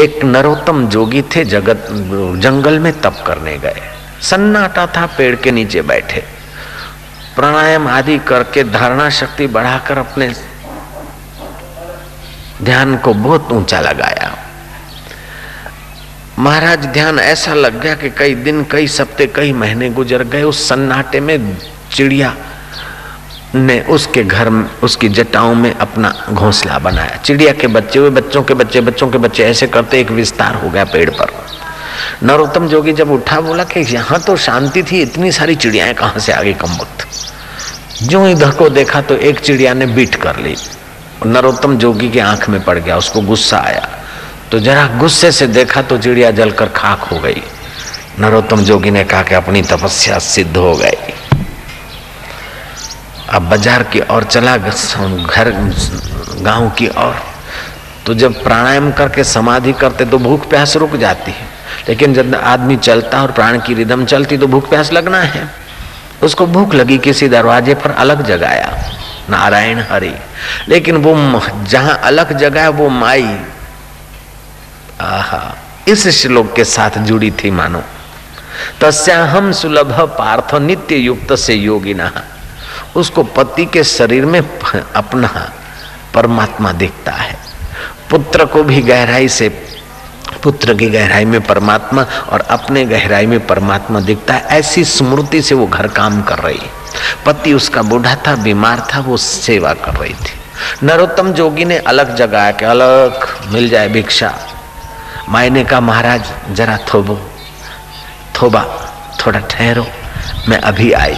एक नरोत्तम जोगी थे, जगत, जंगल में तप करने गए। सन्नाटा था, पेड़ के नीचे बैठे। प्राणायाम आदि करके धारणा शक्ति बढ़ाकर अपने ध्यान को बहुत ऊँचा लगाया। महाराज, ध्यान ऐसा लग गया कि कई दिन, कई सप्ते, कई महीने गुजर गए। उस सन्नाटे में चिड़िया ने उसके घर उसकी जटाओं में अपना घोंसला बनाया। चिड़िया के बच्चे हुए बच्चों के बच्चे, बच्चों के बच्चे, ऐसे करते एक विस्तार हो गया पेड़ पर। नरोत्तम जोगी जब उठा, बोला कि यहाँ तो शांति थी, इतनी सारी चिड़ियाएँ कहाँ से आ गई वक्त जो इधर को देखा तो एक चिड़िया ने बीट कर ली। नरोत्तम जोगी के आँख में पड़ गया, उसको गुस्सा आया। तो जरा गुस्से से देखा तो चिड़िया जलकर खाक हो गई। नरोत्तम जोगी ने कहा कि अपनी तपस्या सिद्ध हो गई। अब बाज़ार की ओर चला घर, गाँव की ओर। तो जब प्राणायाम करके समाधि करते तो भूख प्यास रुक जाती है। लेकिन जब आदमी चलता और प्राण की रिदम चलती तो भूख प्यास लगना है। उसको भूख लगी किसी दरवाजे पर अलग जगाया नारायण हरि। लेकिन वो जहाँ अलग जगह वो माई। आहा, इस श्लोक के साथ जुड़ी थी मानो। तस्या हम सुलभ पार्थ नित्य युक्त से योगिना। उसको पति के शरीर में अपना परमात्मा दिखता है। पुत्र को भी गहराई से, पुत्र की गहराई में परमात्मा और अपने गहराई में परमात्मा दिखता है। ऐसी स्मृति से वो घर काम कर रही पति उसका बूढ़ा था, बीमार था, वो सेवा कर रही थी। नरोत्तम जोगी ने अलग जगह के अलग, मिल जाए भिक्षा। मायने का महाराज, जरा थोबो, थोबा, थोड़ा ठहरो, मैं अभी आई।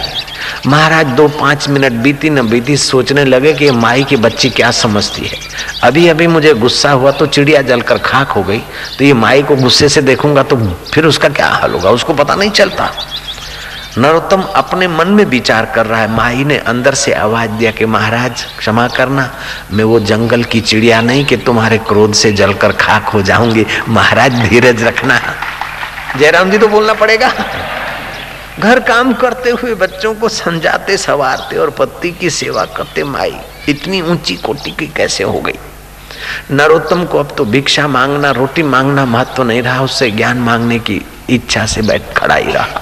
महाराज दो पाँच मिनट बीती न बीती सोचने लगे कि माई की बच्ची क्या समझती है। अभी अभी मुझे गुस्सा हुआ तो चिड़िया जलकर खाक हो गई। तो ये माई को गुस्से से देखूँगा तो फिर उसका क्या हाल होगा, उसको पता नहीं चलता। नरोत्तम अपने मन में विचार कर रहा है, माई ने अंदर से आवाज़ दिया कि महाराज, क्षमा करना, मैं वो जंगल की चिड़िया नहीं कि तुम्हारे क्रोध से जलकर खाक हो जाऊँगी। महाराज धीरज रखना। जयराम जी तो बोलना पड़ेगा। घर काम करते हुए बच्चों को समझाते, सवारते और पति की सेवा करते माई। इतनी ऊँची कोटि की कैसे हो गई? नरोत्तम को अब तो भिक्षा मांगना, रोटी मांगना महत्व तो नहीं रहा, उससे ज्ञान मांगने की इच्छा से बैठ खड़ा ही रहा।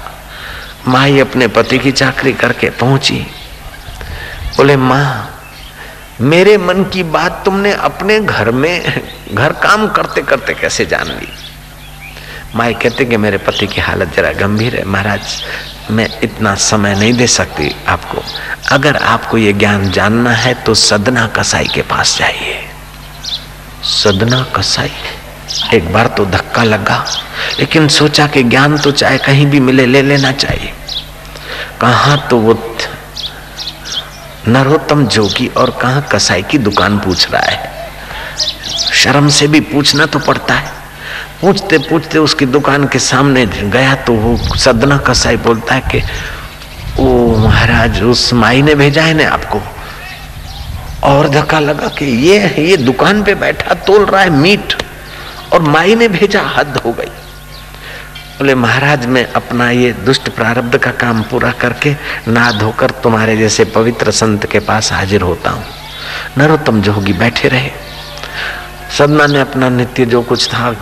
माई अपने पति की चाकरी करके पहुँची। बोले, माँ, मेरे मन की बात तुमने अपने घर में, घर काम करते करते कैसे जान ली? माई कहते कि मेरे पति की हालत जरा गंभीर है। महाराज, मैं इतना समय नहीं दे सकती आपको। अगर आपको ये ज्ञान जानना है तो सदना कसाई के पास जाइए। सदना कसाई? एक बार तो धक्का लगा, लेकिन सोचा कि ज्ञान तो चाहे कहीं भी मिले, ले लेना चाहिए। कहा तो वो नरोत्तम जोगी और कहा कसाई की दुकान पूछ रहा है। शर्म से भी पूछना तो पड़ता है। पूछते पूछते उसकी दुकान के सामने गया तो वो सदना कसाई बोलता है कि, ओ महाराज, उस माई ने भेजा है ना आपको? और धक्का लगा कि ये ये दुकान पे बैठा, तोल रहा है मीट, और माई ने भेजा, हद हो गई। बोले, महाराज, मैं अपना ये दुष्ट प्रारब्ध का काम पूरा करके ना धोकर तुम्हारे जैसे पवित्र संत के पास हाजिर होता हूँ। नरोत्तम जोगी बैठे रहे। सदना ने अपना नित्य जो कुछ था,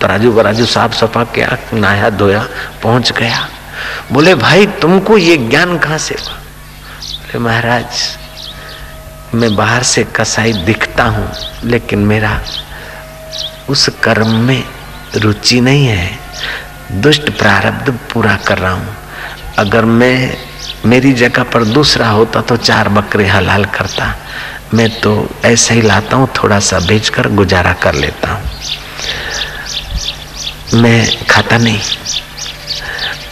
तराजू बराजू साफ़ सफ़ा किया, नहाया धोया, पहुँच गया। बोले, भाई, तुमको ये ज्ञान कहाँ से हुआ? बोले, महाराज, मैं बाहर से कसाई दिखता हूँ, लेकिन मेरा उस कर्म में रुचि नहीं है। दुष्ट प्रारब्ध पूरा कर रहा हूँ। अगर मैं मेरी जगह पर दूसरा होता तो चार बकरे हलाल करता। मैं तो ऐसे ही लाता हूँ थोड़ा सा बेचकर गुजारा कर लेता हूँ। मैं खाता नहीं।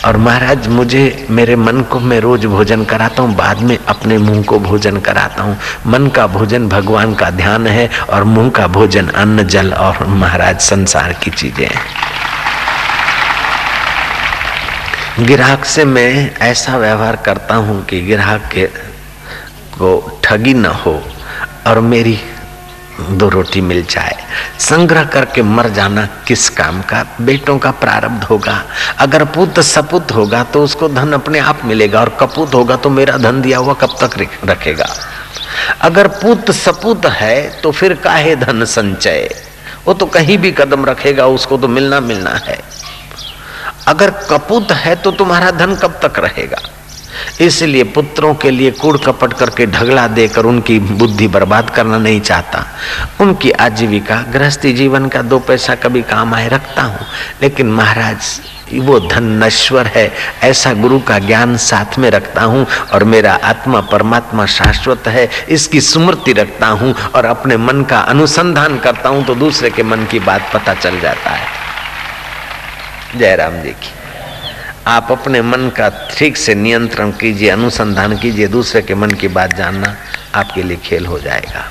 और महाराज, मुझे मेरे मन को मैं रोज भोजन कराता हूँ, बाद में अपने मुँह को भोजन कराता हूँ। मन का भोजन भगवान का ध्यान है और मुँह का भोजन अन्न, जल और महाराज संसार की चीज़ें हैं। ग्राहक से मैं ऐसा व्यवहार करता हूँ कि ग्राहक के को ठगी न हो। और मेरी दो रोटी मिल जाए। संग्रह करके मर जाना किस काम का? बेटों का प्रारब्ध होगा। अगर पुत्र सपुत होगा तो उसको धन अपने आप मिलेगा और कपूत होगा तो मेरा धन दिया हुआ कब तक रखेगा? अगर पुत्र सपुत है तो फिर काहे धन संचय? वो तो कहीं भी कदम रखेगा, उसको तो मिलना मिलना है। अगर कपूत है तो तुम्हारा धन कब तक रहेगा? इसलिए पुत्रों के लिए कूड़ कपट करके ढगला देकर उनकी बुद्धि बर्बाद करना नहीं चाहता। उनकी आजीविका, गृहस्थी जीवन का दो पैसा कभी काम आए, रखता हूँ। लेकिन महाराज, वो धन नश्वर है, ऐसा गुरु का ज्ञान साथ में रखता हूँ और मेरा आत्मा परमात्मा शाश्वत है, इसकी स्मृति रखता हूँ और अपने मन का अनुसंधान करता हूँ तो दूसरे के मन की बात पता चल जाता है। जयराम जी की। आप अपने मन का ठीक से नियंत्रण कीजिए, अनुसंधान कीजिए, दूसरे के मन की बात जानना आपके लिए खेल हो जाएगा।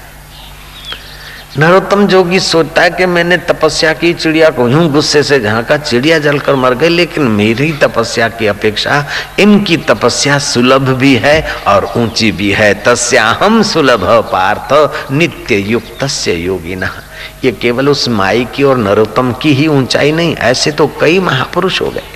नरोत्तम जोगी सोचता है कि मैंने तपस्या की चिड़िया को यूँ गुस्से से झांका, चिड़िया जलकर मर गई, लेकिन मेरी तपस्या की अपेक्षा इनकी तपस्या सुलभ भी है और ऊँची भी है। तस्या हम सुलभ पार्थ नित्य युक्त योगिना। ये केवल उस माई की और नरोत्तम की ही ऊंचाई नहीं, ऐसे तो कई महापुरुष हो गए।